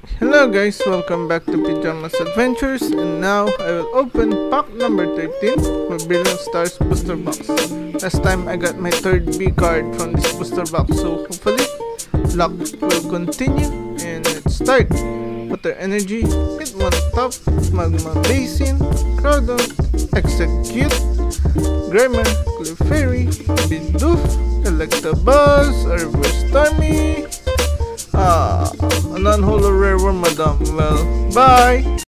Hello guys, welcome back to Pyjamas Adventures. And now I will open pack number 13 for Brilliant Stars booster box. Last time I got my third V card from this booster box. So hopefully luck will continue. And let's start. Water Energy, Hitmon Top, Magma Basin, Groudon, Exeggcute, Grimer, Clefairy, Bidoof, Electabuzz, Reverse Stormy, Ah, a non-holo rare Wormadam. Well, bye!